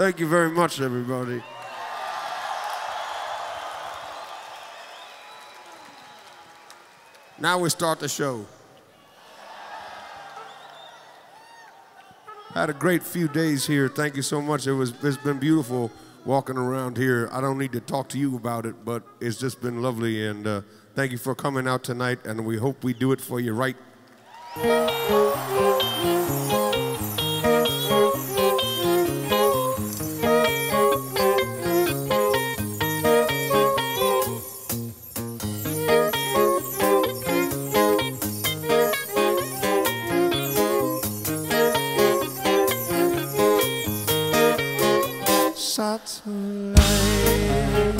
Thank you very much, everybody. Now we start the show. Had a great few days here. Thank you so much. It was it's been beautiful walking around here. I don't need to talk to you about it, but it's just been lovely. And uh, thank you for coming out tonight. And we hope we do it for you right. satellite in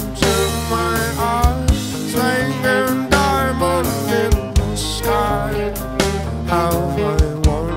my eyes, diamond in the sky. How I wonder.